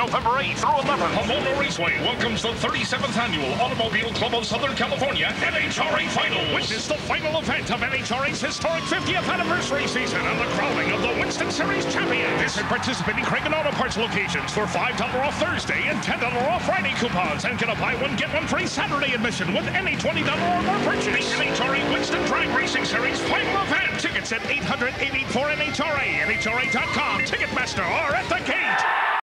November eighth, through 11. Pomona Raceway welcomes the 37th Annual Automobile Club of Southern California NHRA Finals. is the final event of NHRA's historic 50th anniversary season and the crowning of the Winston Series champion. Visit participating Kragen Auto Parts locations for $5 off Thursday and $10 off Friday coupons and get a buy one, get one free Saturday admission with any $20 or more purchase. The NHRA Winston Drag Racing Series final event. Tickets at 800 884 NHRA, NHRA.com, Ticketmaster, or at the gate.